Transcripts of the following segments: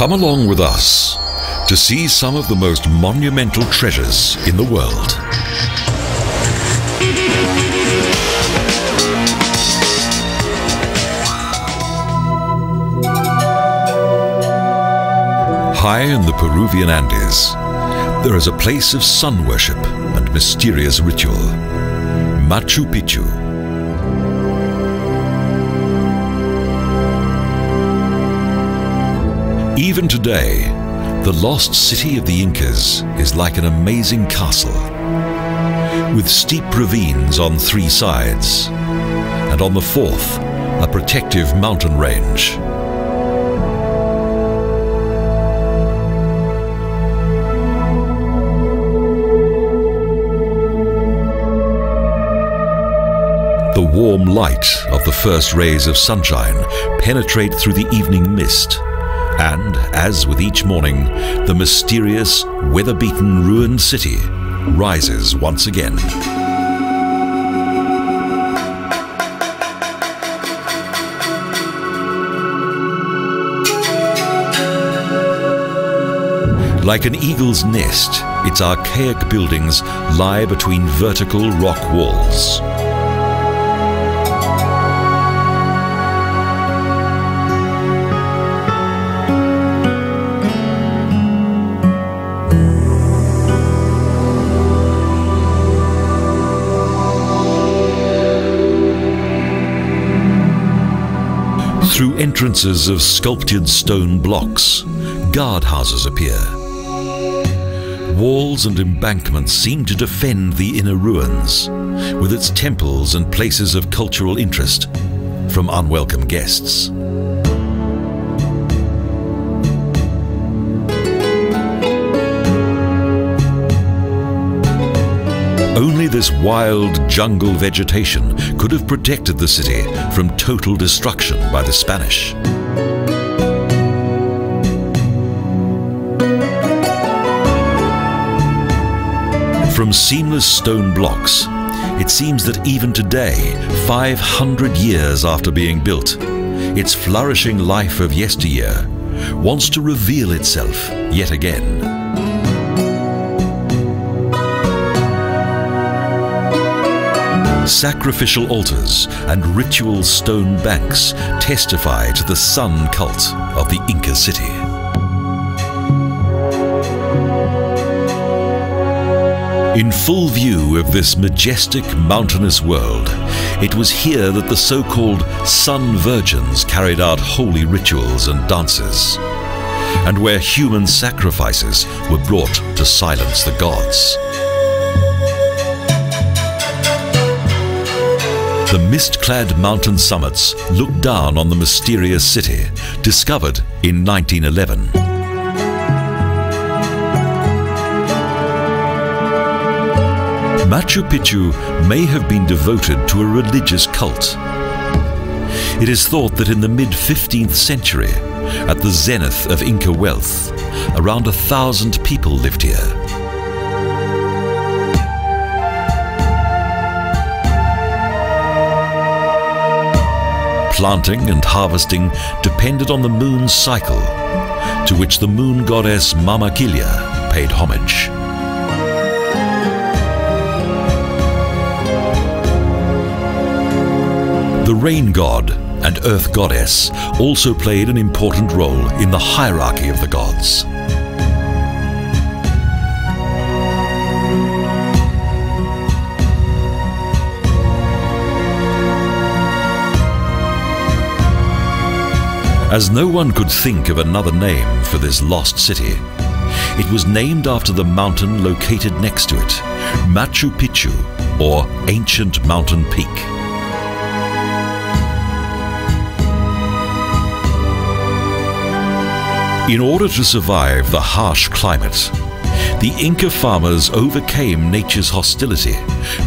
Come along with us to see some of the most monumental treasures in the world. High in the Peruvian Andes, there is a place of sun worship and mysterious ritual, Machu Picchu. Even today, the lost city of the Incas is like an amazing castle, with steep ravines on three sides, and on the fourth, a protective mountain range. The warm light of the first rays of sunshine penetrate through the evening mist, and, as with each morning, the mysterious, weather-beaten ruined city rises once again. Like an eagle's nest, its archaic buildings lie between vertical rock walls. Entrances of sculptured stone blocks, guardhouses appear. Walls and embankments seem to defend the inner ruins, with its temples and places of cultural interest, from unwelcome guests. Only this wild jungle vegetation could have protected the city from total destruction by the Spanish. From seamless stone blocks, it seems that even today, 500 years after being built, its flourishing life of yesteryear wants to reveal itself yet again. Sacrificial altars and ritual stone banks testify to the sun cult of the Inca city. In full view of this majestic mountainous world, it was here that the so-called Sun Virgins carried out holy rituals and dances, and where human sacrifices were brought to silence the gods. The mist-clad mountain summits look down on the mysterious city, discovered in 1911. Machu Picchu may have been devoted to a religious cult. It is thought that in the mid-15th century, at the zenith of Inca wealth, around a thousand people lived here. Planting and harvesting depended on the moon's cycle, to which the moon goddess Mama Kilia paid homage. The rain god and earth goddess also played an important role in the hierarchy of the gods. As no one could think of another name for this lost city, it was named after the mountain located next to it, Machu Picchu, or Ancient Mountain Peak. In order to survive the harsh climate, the Inca farmers overcame nature's hostility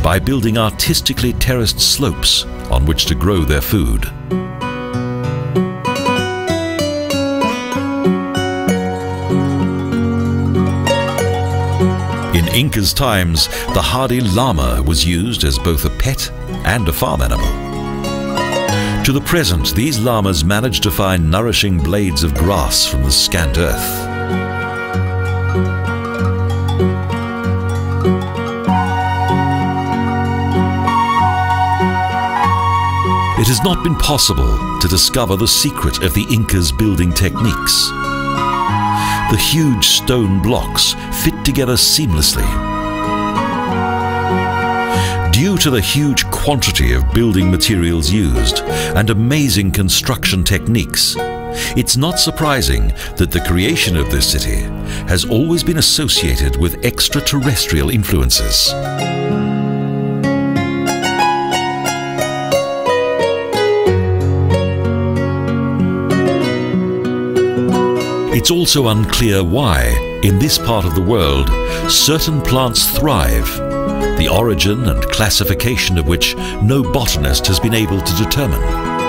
by building artistically terraced slopes on which to grow their food. Inca's times, the hardy llama was used as both a pet and a farm animal. To the present, these llamas manage to find nourishing blades of grass from the scant earth. It has not been possible to discover the secret of the Incas' building techniques. The huge stone blocks fit together seamlessly. Due to the huge quantity of building materials used and amazing construction techniques, it's not surprising that the creation of this city has always been associated with extraterrestrial influences. It's also unclear why, in this part of the world, certain plants thrive, the origin and classification of which no botanist has been able to determine.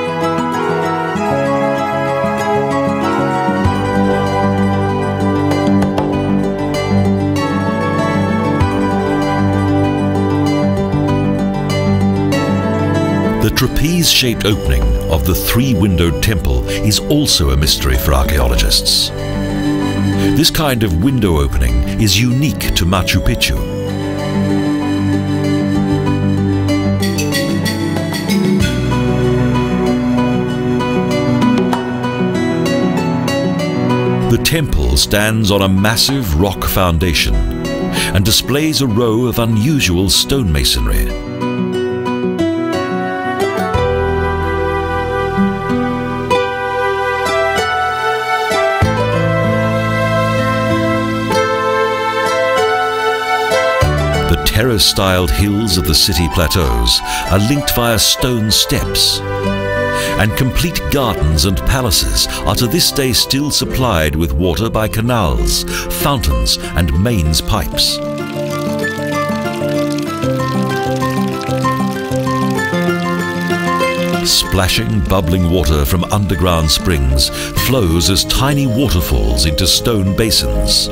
The trapeze-shaped opening of the three-windowed temple is also a mystery for archaeologists. This kind of window opening is unique to Machu Picchu. The temple stands on a massive rock foundation and displays a row of unusual stonemasonry. Terrace-styled hills of the city plateaus are linked via stone steps. And complete gardens and palaces are to this day still supplied with water by canals, fountains and mains pipes. Splashing, bubbling water from underground springs flows as tiny waterfalls into stone basins.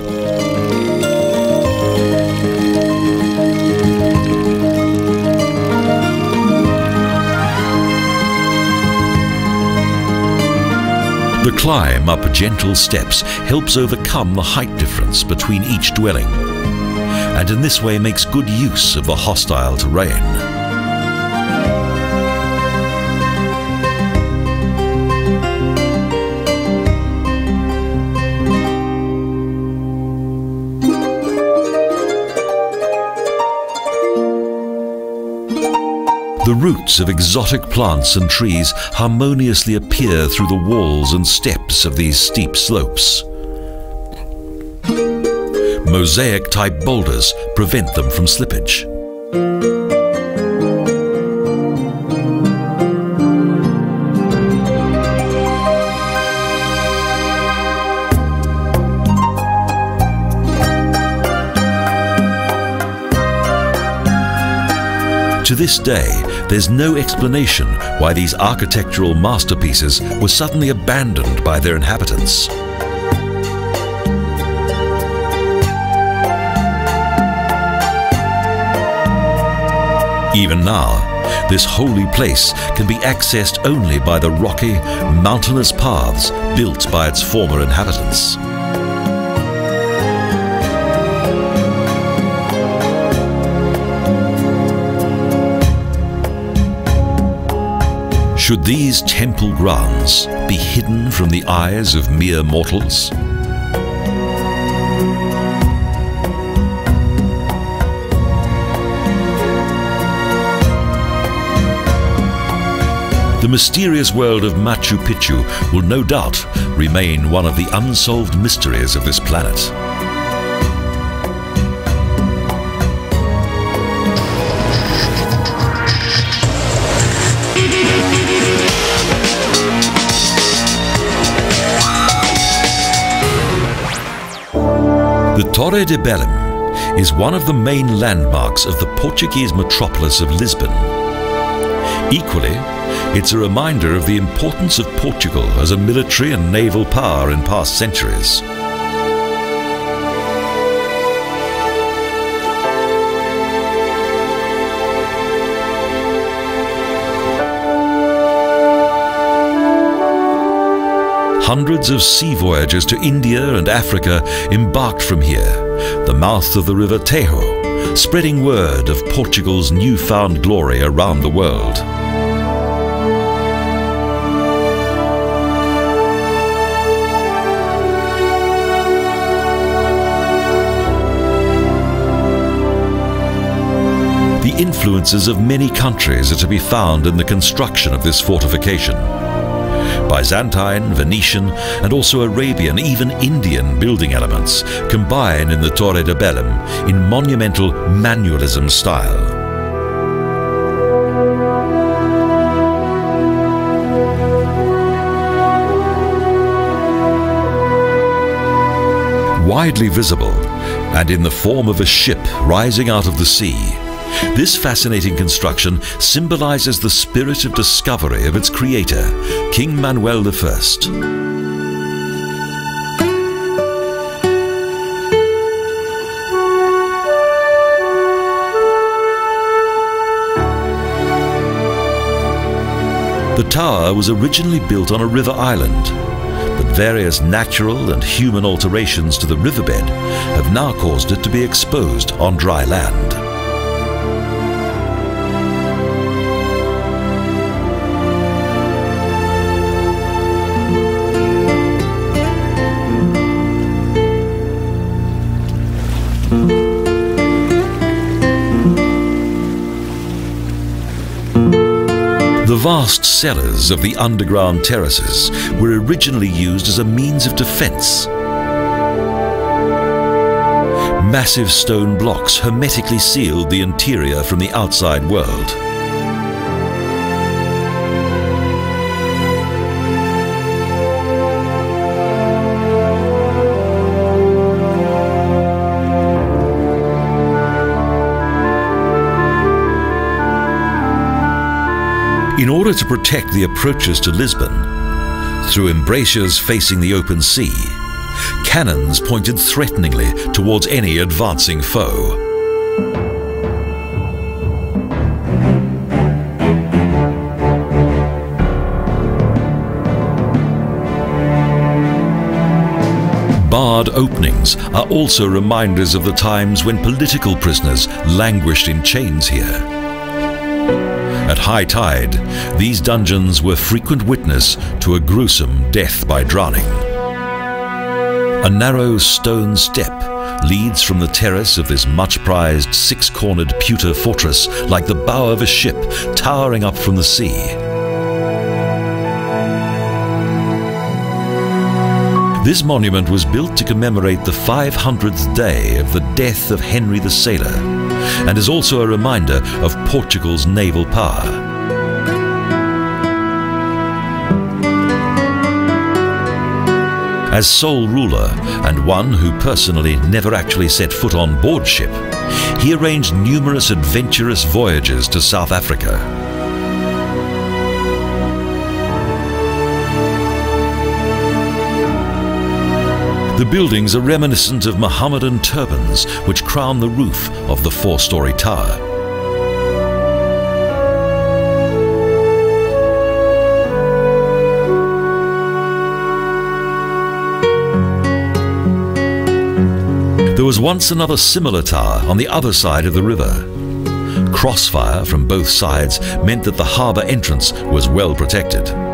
The climb up gentle steps helps overcome the height difference between each dwelling, and in this way makes good use of the hostile terrain. Roots of exotic plants and trees harmoniously appear through the walls and steps of these steep slopes. Mosaic-type boulders prevent them from slippage. To this day, there's no explanation why these architectural masterpieces were suddenly abandoned by their inhabitants. Even now, this holy place can be accessed only by the rocky, mountainous paths built by its former inhabitants. Should these temple grounds be hidden from the eyes of mere mortals? The mysterious world of Machu Picchu will no doubt remain one of the unsolved mysteries of this planet. Torre de Belém is one of the main landmarks of the Portuguese metropolis of Lisbon. Equally, it's a reminder of the importance of Portugal as a military and naval power in past centuries. Hundreds of sea voyages to India and Africa embarked from here, the mouth of the river Tejo, spreading word of Portugal's newfound glory around the world. The influences of many countries are to be found in the construction of this fortification. Byzantine, Venetian, and also Arabian, even Indian building elements combine in the Torre de Belem in monumental Manuelism style. Widely visible, and in the form of a ship rising out of the sea, this fascinating construction symbolizes the spirit of discovery of its creator, King Manuel I. The tower was originally built on a river island, but various natural and human alterations to the riverbed have now caused it to be exposed on dry land. Vast cellars of the underground terraces were originally used as a means of defense. Massive stone blocks hermetically sealed the interior from the outside world. Order to protect the approaches to Lisbon, through embrasures facing the open sea, cannons pointed threateningly towards any advancing foe. Barred openings are also reminders of the times when political prisoners languished in chains here. High tide, these dungeons were frequent witness to a gruesome death by drowning. A narrow stone step leads from the terrace of this much-prized six-cornered pewter fortress like the bow of a ship towering up from the sea. This monument was built to commemorate the 500th day of the death of Henry the Sailor, and is also a reminder of Portugal's naval power. As sole ruler, and one who personally never actually set foot on board ship, he arranged numerous adventurous voyages to South Africa. The buildings are reminiscent of Mohammedan turbans which crown the roof of the four-story tower. There was once another similar tower on the other side of the river. Crossfire from both sides meant that the harbour entrance was well protected.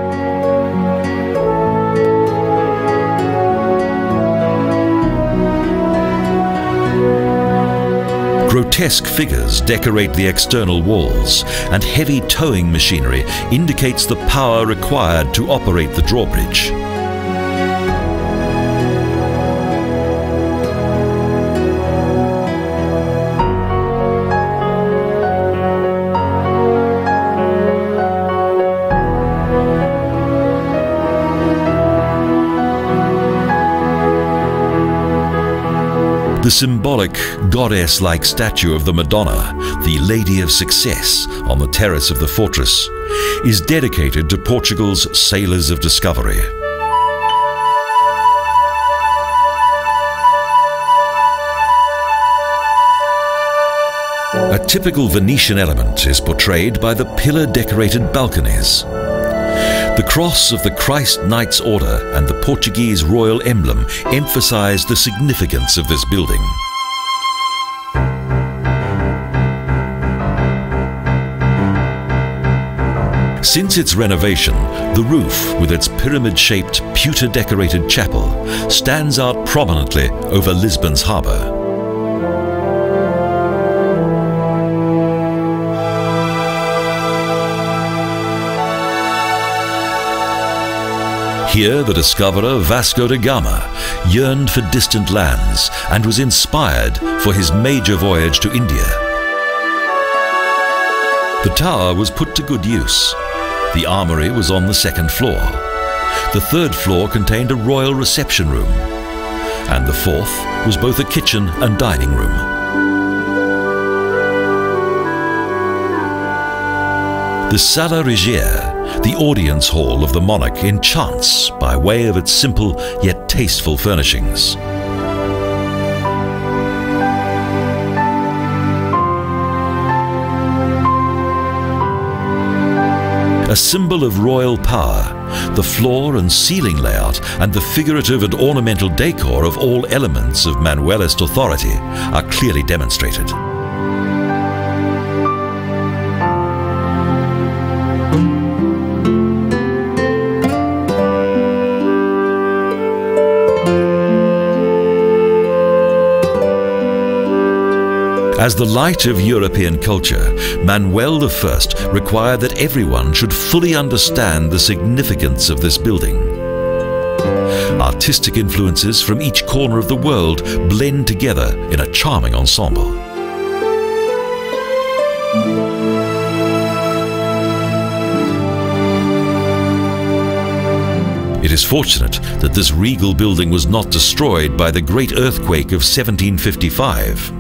Grotesque figures decorate the external walls, and heavy towing machinery indicates the power required to operate the drawbridge. The symbolic goddess-like statue of the Madonna, the Lady of Success, on the terrace of the fortress, is dedicated to Portugal's sailors of discovery. A typical Venetian element is portrayed by the pillar-decorated balconies. The cross of the Christ Knights Order and the Portuguese royal emblem emphasize the significance of this building. Since its renovation, the roof, with its pyramid-shaped, pewter-decorated chapel, stands out prominently over Lisbon's harbour. Here the discoverer Vasco da Gama yearned for distant lands and was inspired for his major voyage to India. The tower was put to good use. The armory was on the second floor. The third floor contained a royal reception room. And the fourth was both a kitchen and dining room. The Sala Regia the audience hall of the monarch enchants by way of its simple yet tasteful furnishings. A symbol of royal power, the floor and ceiling layout and the figurative and ornamental decor of all elements of Manuelist authority are clearly demonstrated. As the light of European culture, Manuel I required that everyone should fully understand the significance of this building. Artistic influences from each corner of the world blend together in a charming ensemble. It is fortunate that this regal building was not destroyed by the great earthquake of 1755.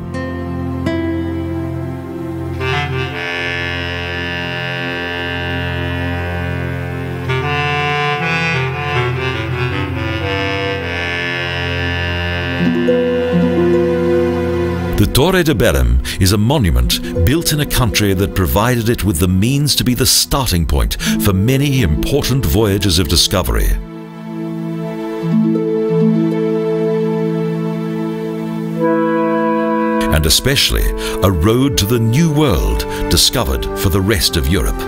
The Torre de Belém is a monument built in a country that provided it with the means to be the starting point for many important voyages of discovery. And especially a road to the New World discovered for the rest of Europe.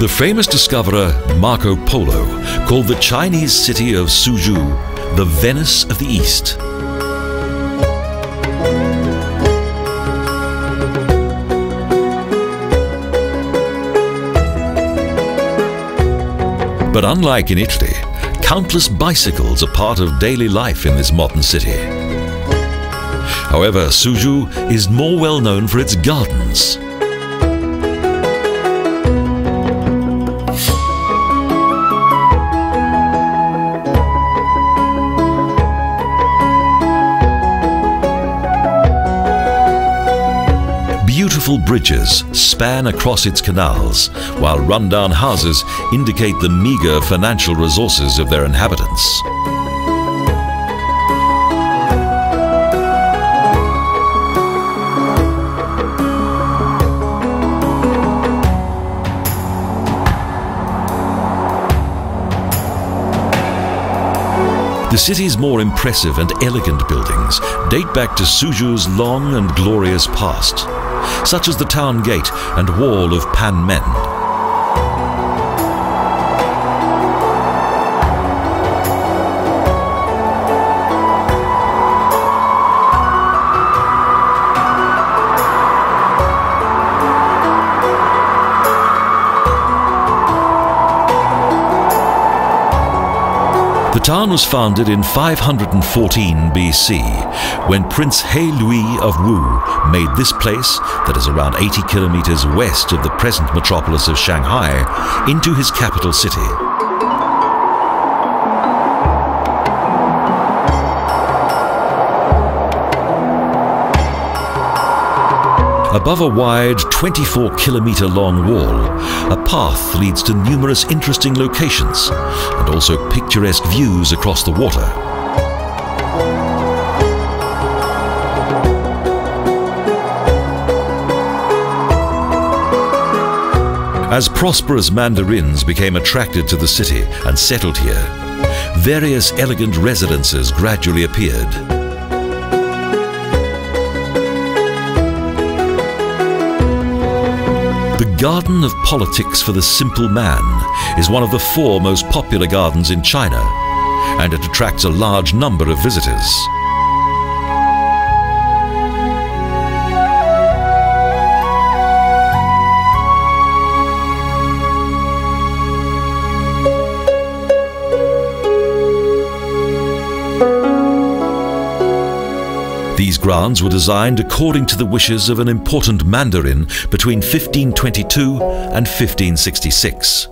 The famous discoverer Marco Polo called the Chinese city of Suzhou the Venice of the East. But unlike in Italy, countless bicycles are part of daily life in this modern city. However, Suzhou is more well known for its gardens. Beautiful bridges span across its canals, while rundown houses indicate the meager financial resources of their inhabitants. The city's more impressive and elegant buildings date back to Suzhou's long and glorious past such as the town gate and wall of Pan Men. Town was founded in 514 BC when Prince He Lui of Wu made this place, that is around 80 kilometers west of the present metropolis of Shanghai, into his capital city. Above a wide 24 kilometre long wall, a path leads to numerous interesting locations and also picturesque views across the water. As prosperous mandarins became attracted to the city and settled here, various elegant residences gradually appeared. Garden of Politics for the Simple Man is one of the four most popular gardens in China, and it attracts a large number of visitors. These grounds were designed according to the wishes of an important mandarin between 1522 and 1566.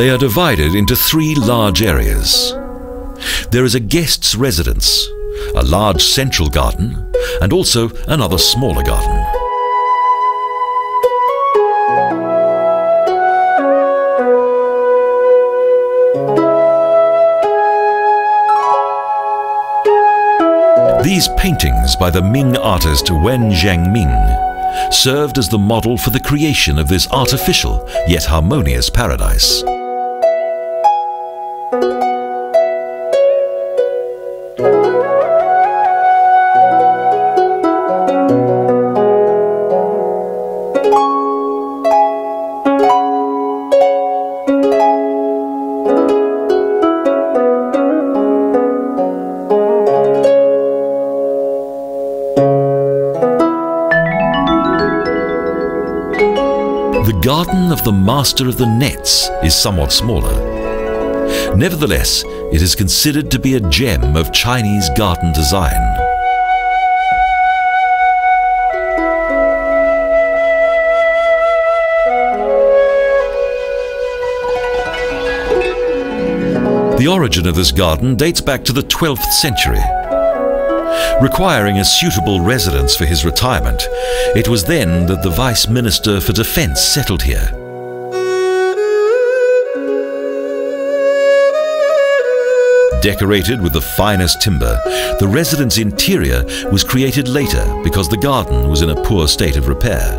They are divided into three large areas. There is a guest's residence, a large central garden, and also another smaller garden. These paintings by the Ming artist Wen Zhengming served as the model for the creation of this artificial yet harmonious paradise. The Master of the Nets is somewhat smaller. Nevertheless, it is considered to be a gem of Chinese garden design. The origin of this garden dates back to the 12th century. Requiring a suitable residence for his retirement, it was then that the Vice Minister for Defence settled here. Decorated with the finest timber, the residence interior was created later because the garden was in a poor state of repair.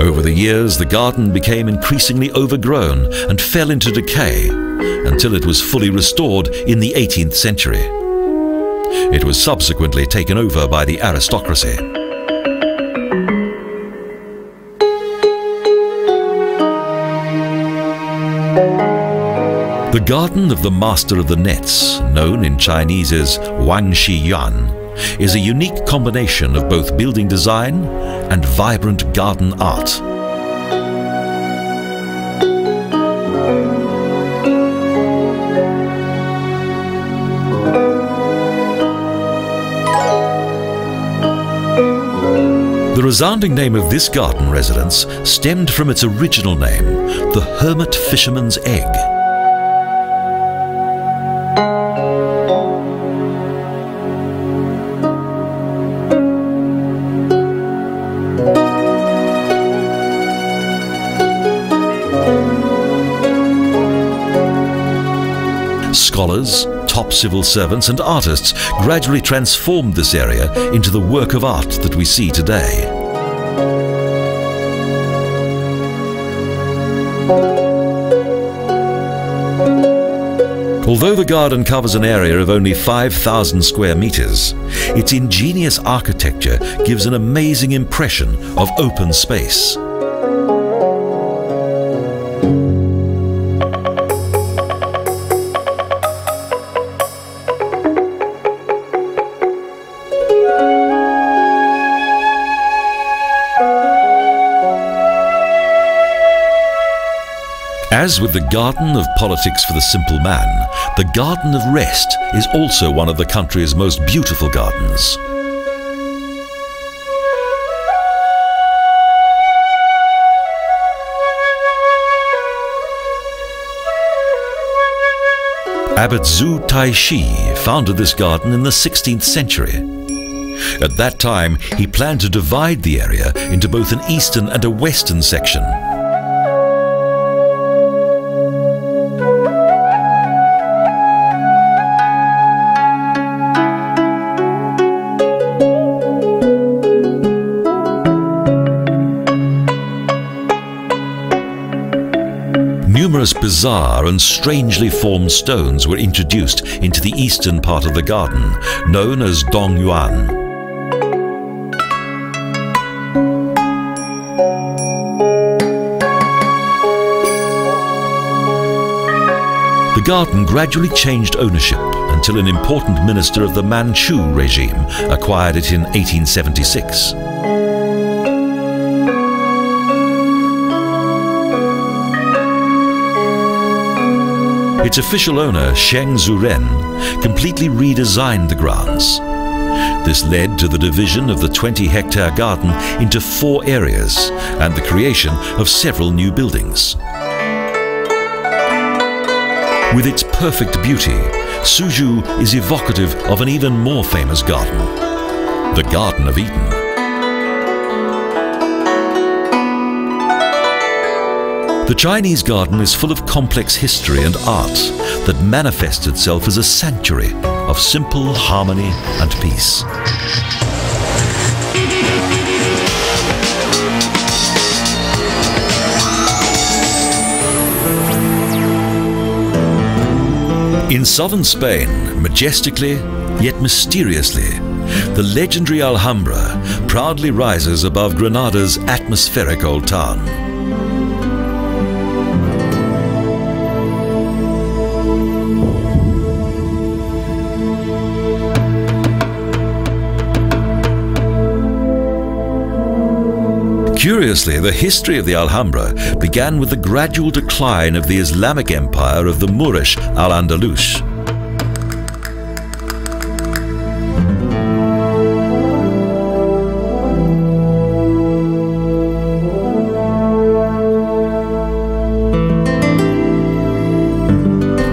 Over the years, the garden became increasingly overgrown and fell into decay until it was fully restored in the 18th century. It was subsequently taken over by the aristocracy. The Garden of the Master of the Nets, known in Chinese as Wang Shi Yuan, is a unique combination of both building design and vibrant garden art. Resounding name of this garden residence stemmed from its original name, the Hermit Fisherman's Egg. Scholars, top civil servants and artists gradually transformed this area into the work of art that we see today. Although the garden covers an area of only 5,000 square meters, its ingenious architecture gives an amazing impression of open space. As with the Garden of Politics for the Simple Man, the Garden of Rest is also one of the country's most beautiful gardens. Abbot Zhu Taishi founded this garden in the 16th century. At that time, he planned to divide the area into both an eastern and a western section. Numerous bizarre and strangely formed stones were introduced into the eastern part of the garden, known as Dongyuan. The garden gradually changed ownership until an important minister of the Manchu regime acquired it in 1876. Its official owner, Sheng Zuren, completely redesigned the grounds. This led to the division of the 20 hectare garden into four areas and the creation of several new buildings. With its perfect beauty, Suzhou is evocative of an even more famous garden, the Garden of Eden. The Chinese garden is full of complex history and art that manifests itself as a sanctuary of simple harmony and peace. In southern Spain, majestically yet mysteriously, the legendary Alhambra proudly rises above Granada's atmospheric old town. Curiously, the history of the Alhambra began with the gradual decline of the Islamic empire of the Moorish Al-Andalus.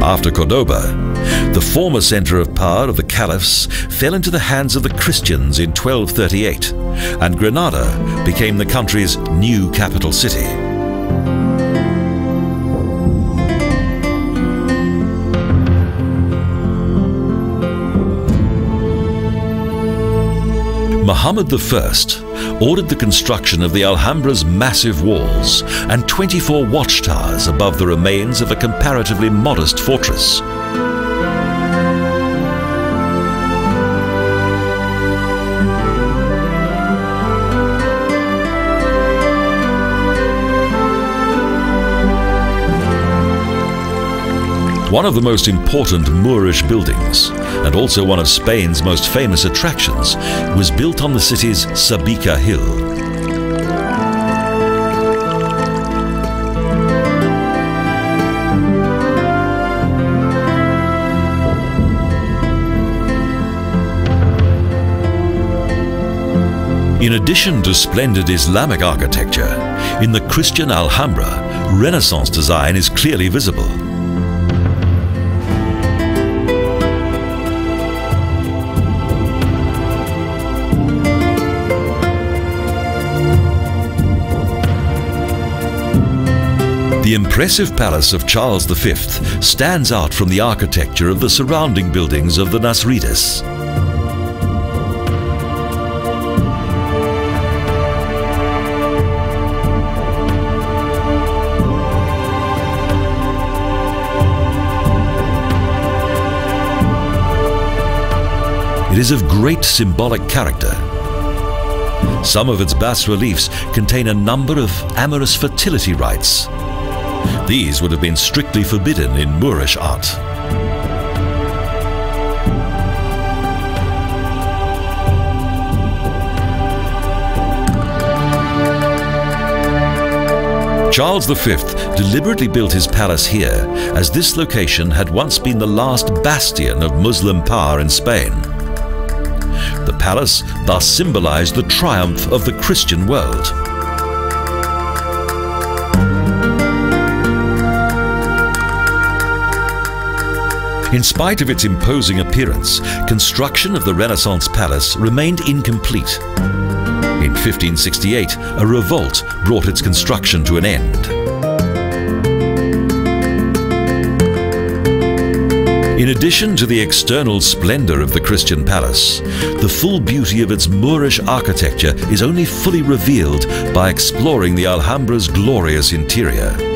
After Cordoba, the former center of power of the caliphs fell into the hands of the Christians in 1238, and Granada became the country's new capital city. Muhammad I ordered the construction of the Alhambra's massive walls and 24 watchtowers above the remains of a comparatively modest fortress. One of the most important Moorish buildings, and also one of Spain's most famous attractions, was built on the city's Sabika Hill. In addition to splendid Islamic architecture, in the Christian Alhambra, Renaissance design is clearly visible. The impressive palace of Charles V stands out from the architecture of the surrounding buildings of the Nasridas. It is of great symbolic character. Some of its bas-reliefs contain a number of amorous fertility rites. These would have been strictly forbidden in Moorish art. Charles V deliberately built his palace here, as this location had once been the last bastion of Muslim power in Spain. The palace thus symbolized the triumph of the Christian world. In spite of its imposing appearance, construction of the Renaissance palace remained incomplete. In 1568, a revolt brought its construction to an end. In addition to the external splendor of the Christian palace, the full beauty of its Moorish architecture is only fully revealed by exploring the Alhambra's glorious interior.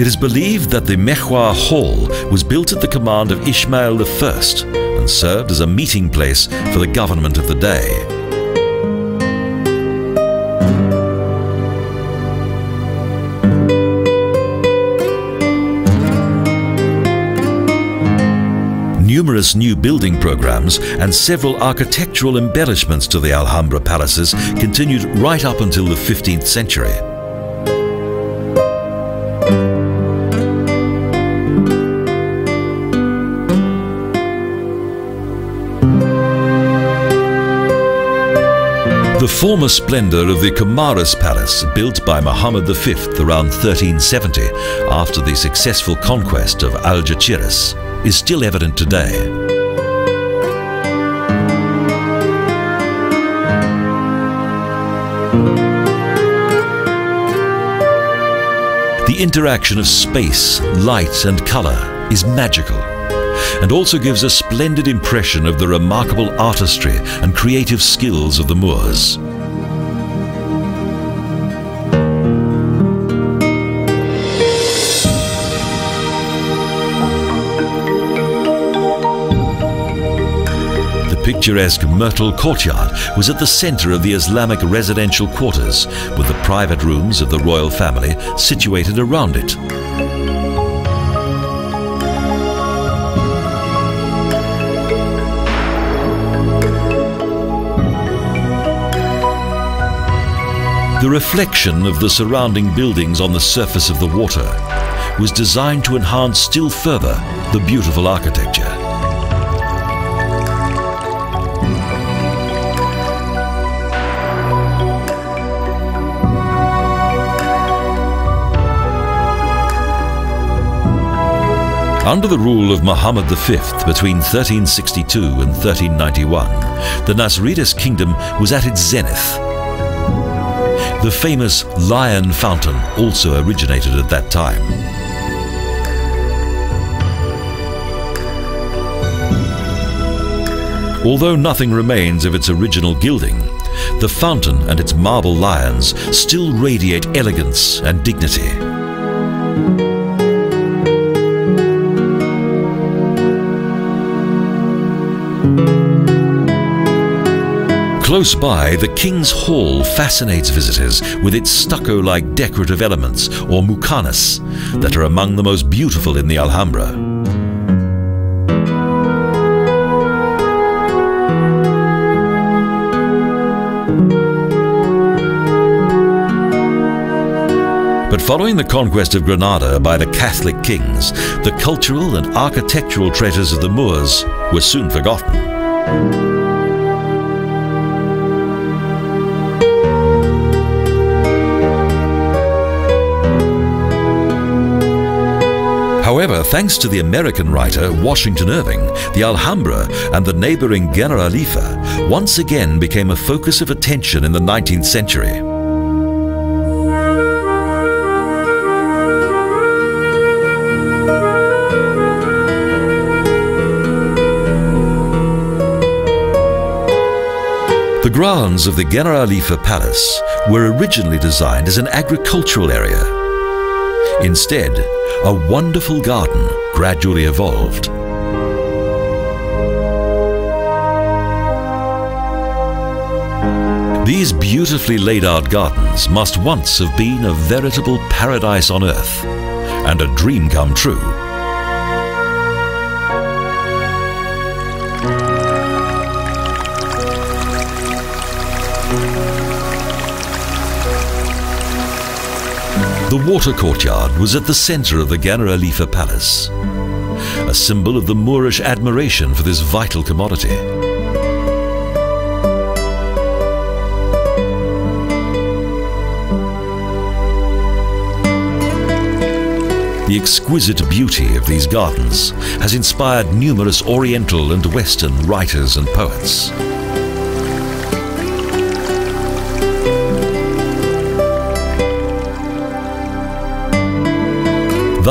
It is believed that the Mexuar Hall was built at the command of Ismail I and served as a meeting place for the government of the day. numerous new building programs and several architectural embellishments to the Alhambra palaces continued right up until the 15th century. The former splendour of the Comares Palace, built by Muhammad V around 1370 after the successful conquest of Algeciras, is still evident today. The interaction of space, light and colour is magical and also gives a splendid impression of the remarkable artistry and creative skills of the Moors. The picturesque Myrtle Courtyard was at the centre of the Islamic residential quarters, with the private rooms of the royal family situated around it. The reflection of the surrounding buildings on the surface of the water was designed to enhance still further the beautiful architecture. Under the rule of Muhammad V between 1362 and 1391, the Nasridis kingdom was at its zenith the famous Lion Fountain also originated at that time. Although nothing remains of its original gilding, the fountain and its marble lions still radiate elegance and dignity. Close by, the King's Hall fascinates visitors with its stucco-like decorative elements, or muqarnas, that are among the most beautiful in the Alhambra. But following the conquest of Granada by the Catholic kings, the cultural and architectural treasures of the Moors were soon forgotten. Thanks to the American writer Washington Irving, the Alhambra and the neighboring Generalife once again became a focus of attention in the 19th century. The grounds of the Generalife Palace were originally designed as an agricultural area. Instead, a wonderful garden gradually evolved. These beautifully laid out gardens must once have been a veritable paradise on earth and a dream come true. The water courtyard was at the center of the Generalife Palace, a symbol of the Moorish admiration for this vital commodity. The exquisite beauty of these gardens has inspired numerous Oriental and Western writers and poets.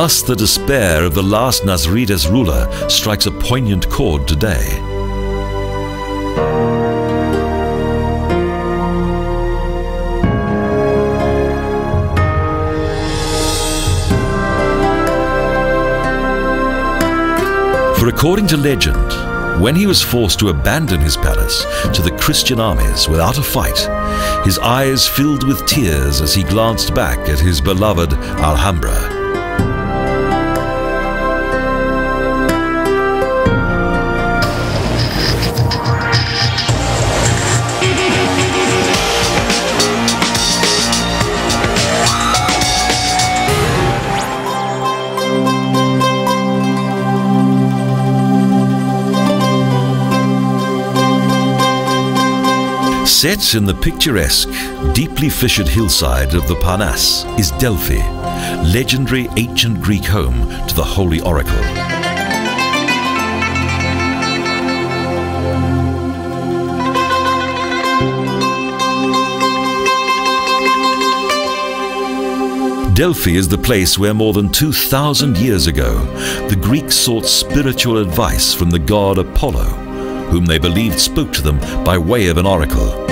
Thus, the despair of the last Nasrides ruler strikes a poignant chord today. For according to legend, when he was forced to abandon his palace to the Christian armies without a fight, his eyes filled with tears as he glanced back at his beloved Alhambra. Set in the picturesque, deeply fissured hillside of the Parnasse is Delphi, legendary ancient Greek home to the Holy Oracle. Delphi is the place where more than 2,000 years ago the Greeks sought spiritual advice from the god Apollo, whom they believed spoke to them by way of an oracle.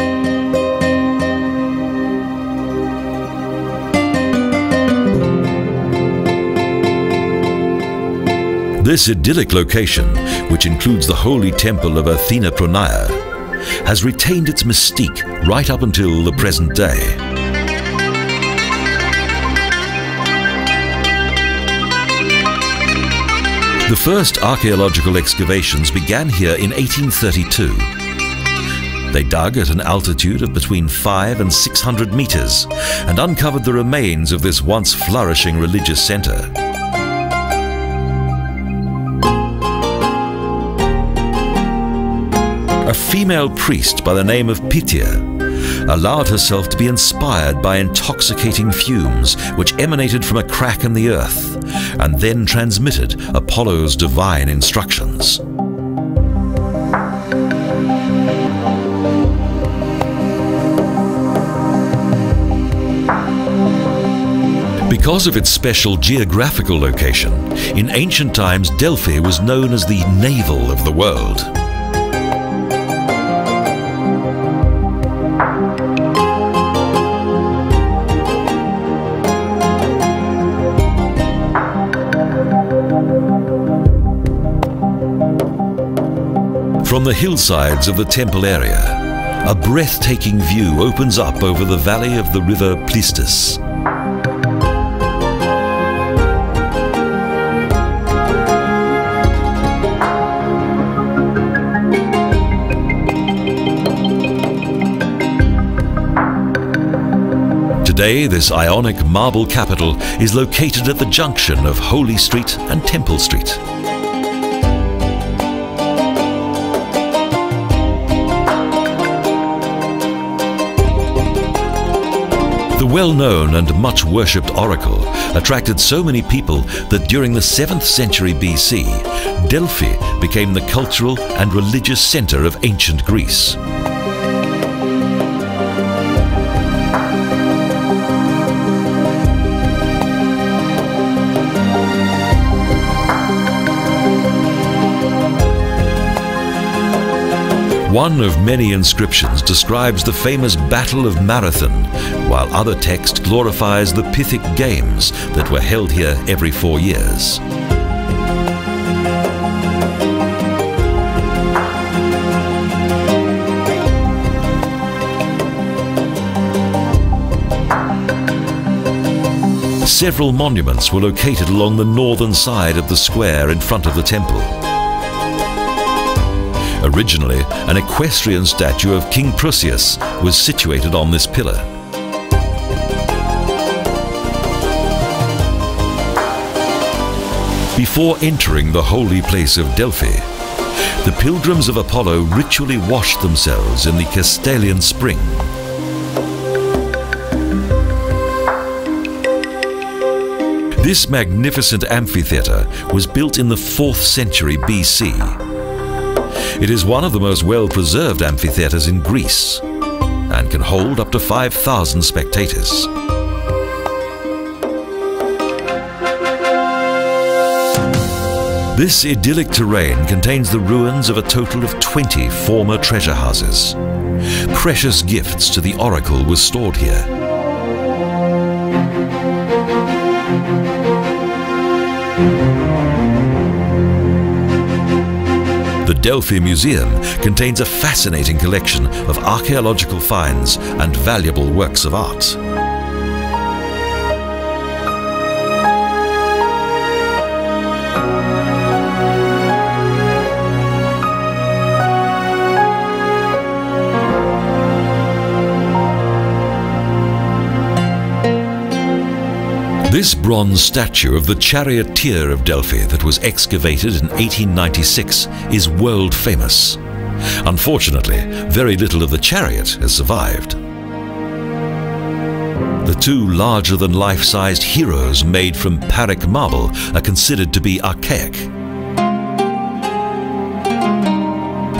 This idyllic location, which includes the holy temple of Athena Pronaia, has retained its mystique right up until the present day. The first archaeological excavations began here in 1832. They dug at an altitude of between 5 and 600 meters and uncovered the remains of this once flourishing religious center. A female priest by the name of Pythia allowed herself to be inspired by intoxicating fumes which emanated from a crack in the earth and then transmitted Apollo's divine instructions. Because of its special geographical location, in ancient times Delphi was known as the navel of the world. The hillsides of the temple area, a breathtaking view opens up over the valley of the river Plistus. Today, this Ionic marble capital is located at the junction of Holy Street and Temple Street. The well-known and much worshipped oracle attracted so many people that during the 7th century BC, Delphi became the cultural and religious center of ancient Greece. One of many inscriptions describes the famous Battle of Marathon, while other text glorifies the Pythic Games that were held here every four years. Several monuments were located along the northern side of the square in front of the temple. Originally, an equestrian statue of King Prusias was situated on this pillar. Before entering the holy place of Delphi, the pilgrims of Apollo ritually washed themselves in the Castalian spring. This magnificent amphitheatre was built in the 4th century BC it is one of the most well-preserved amphitheatres in Greece and can hold up to 5,000 spectators. This idyllic terrain contains the ruins of a total of 20 former treasure houses. Precious gifts to the oracle were stored here. The Delphi Museum contains a fascinating collection of archaeological finds and valuable works of art. This bronze statue of the charioteer of Delphi that was excavated in 1896 is world famous. Unfortunately, very little of the chariot has survived. The two larger-than-life-sized heroes made from Paric marble are considered to be archaic.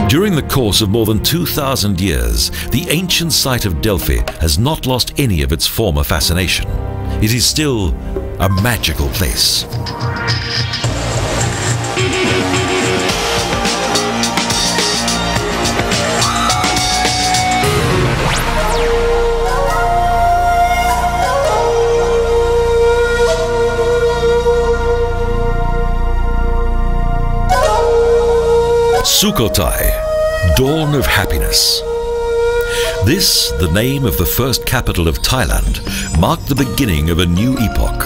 During the course of more than 2,000 years, the ancient site of Delphi has not lost any of its former fascination. It is still a magical place. Sukhothai, Dawn of Happiness. This, the name of the first capital of Thailand, marked the beginning of a new epoch.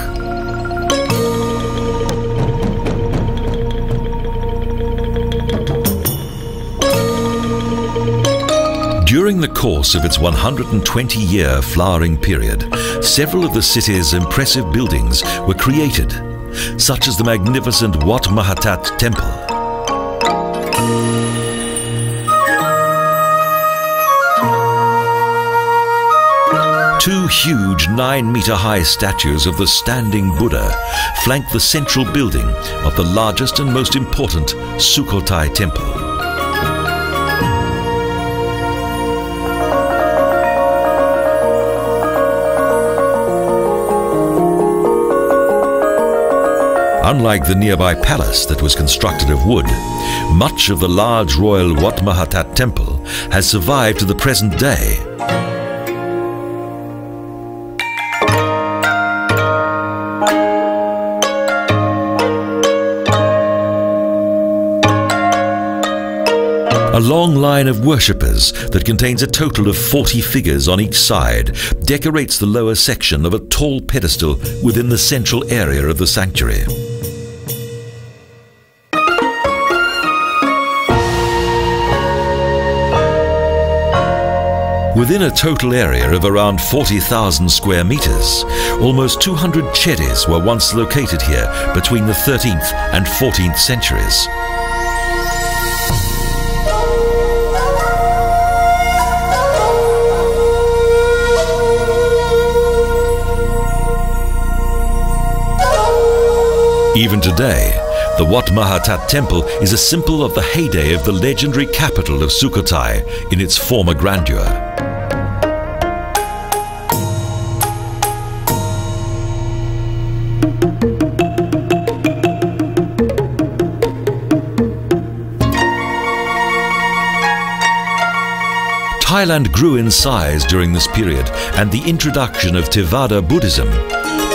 During the course of its 120-year flowering period, several of the city's impressive buildings were created, such as the magnificent Wat Mahathat Temple. Two huge nine-meter-high statues of the standing Buddha flank the central building of the largest and most important Sukhothai temple. Unlike the nearby palace that was constructed of wood, much of the large royal Wat Mahathat temple has survived to the present day A long line of worshippers that contains a total of 40 figures on each side decorates the lower section of a tall pedestal within the central area of the sanctuary. Within a total area of around 40,000 square meters, almost 200 chedis were once located here between the 13th and 14th centuries. Even today, the Wat Mahathat temple is a symbol of the heyday of the legendary capital of Sukhothai in its former grandeur. Thailand grew in size during this period and the introduction of Theravada Buddhism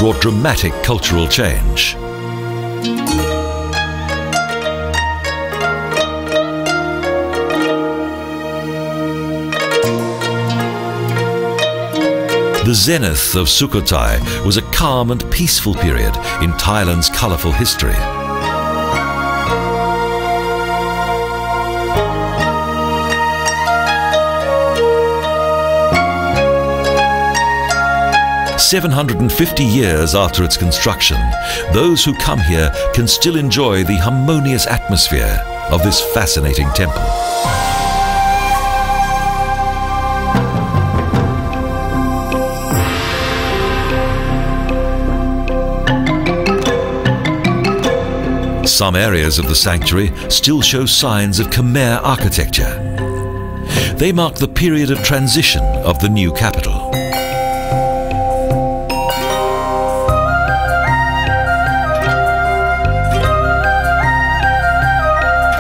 brought dramatic cultural change. The zenith of Sukhothai was a calm and peaceful period in Thailand's colourful history. 750 years after its construction, those who come here can still enjoy the harmonious atmosphere of this fascinating temple. Some areas of the sanctuary still show signs of Khmer architecture. They mark the period of transition of the new capital.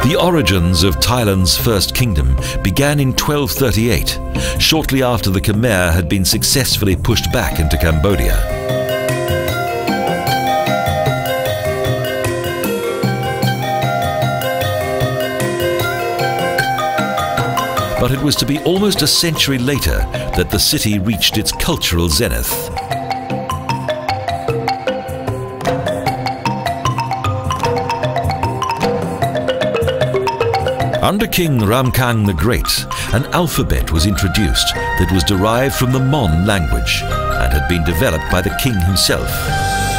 The origins of Thailand's first kingdom began in 1238, shortly after the Khmer had been successfully pushed back into Cambodia. But it was to be almost a century later that the city reached its cultural zenith. Under King Ramkhamhaeng the Great, an alphabet was introduced that was derived from the Mon language and had been developed by the king himself.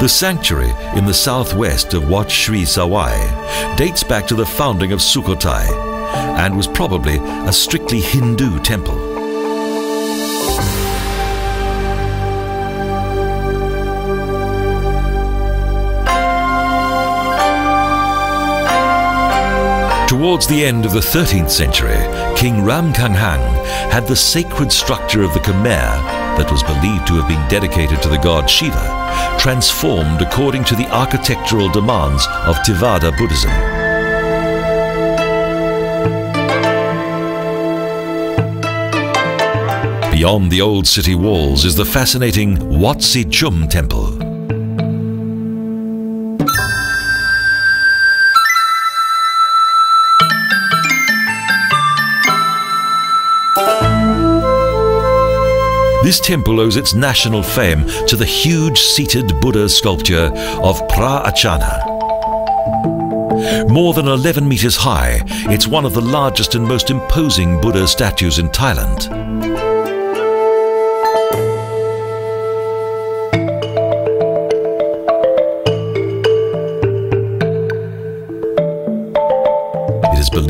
The sanctuary in the southwest of Wat Sri Sawai dates back to the founding of Sukhothai and was probably a strictly Hindu temple. Towards the end of the 13th century, King Ramkhamhaeng had the sacred structure of the Khmer that was believed to have been dedicated to the god Shiva, transformed according to the architectural demands of Theravada Buddhism. Beyond the old city walls is the fascinating Wat Si Chum temple. This temple owes its national fame to the huge seated Buddha sculpture of Pra Achana. More than 11 meters high, it's one of the largest and most imposing Buddha statues in Thailand.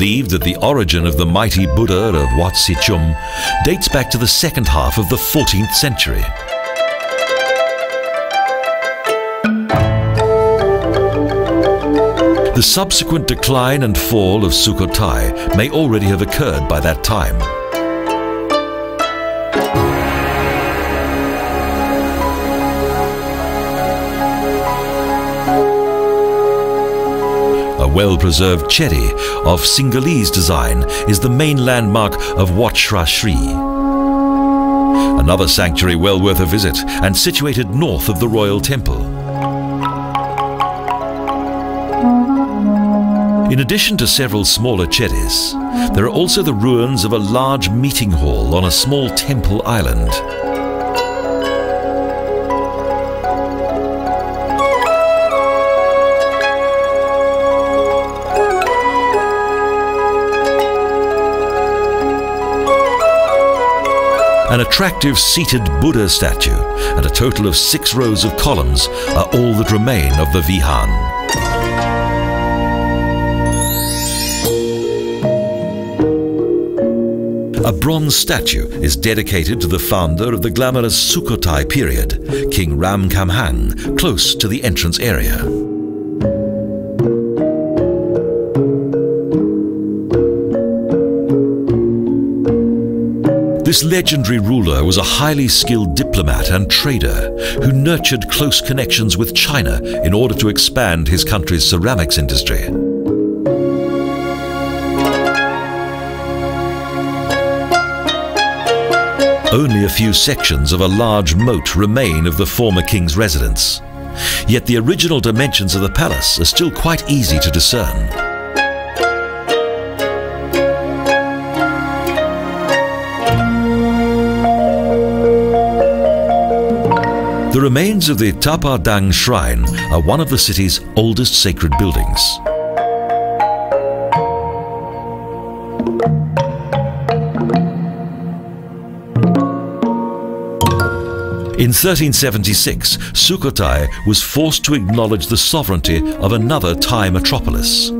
Believed that the origin of the mighty Buddha of Wat Si Chum dates back to the second half of the 14th century. The subsequent decline and fall of Sukhothai may already have occurred by that time. Well-preserved chedi of Sinhalese design is the main landmark of Wat Phra Sri. Another sanctuary well worth a visit and situated north of the royal temple. In addition to several smaller chedis, there are also the ruins of a large meeting hall on a small temple island. An attractive seated Buddha statue and a total of six rows of columns are all that remain of the Vihan. A bronze statue is dedicated to the founder of the glamorous Sukhothai period, King Ramkhamhaeng, close to the entrance area. This legendary ruler was a highly skilled diplomat and trader who nurtured close connections with China in order to expand his country's ceramics industry. Only a few sections of a large moat remain of the former king's residence. Yet the original dimensions of the palace are still quite easy to discern. The remains of the Tapa Dang Shrine are one of the city's oldest sacred buildings. In 1376, Sukhothai was forced to acknowledge the sovereignty of another Thai metropolis.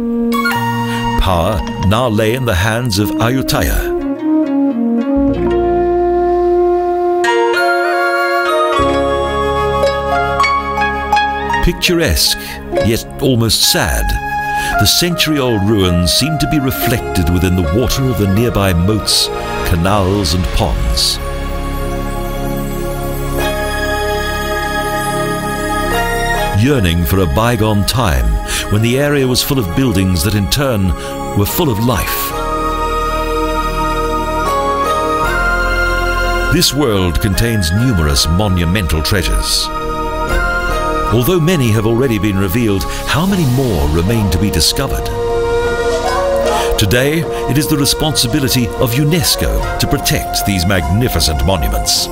Power now lay in the hands of Ayutthaya, Picturesque, yet almost sad, the century-old ruins seem to be reflected within the water of the nearby moats, canals and ponds. Yearning for a bygone time when the area was full of buildings that in turn were full of life. This world contains numerous monumental treasures. Although many have already been revealed, how many more remain to be discovered? Today, it is the responsibility of UNESCO to protect these magnificent monuments.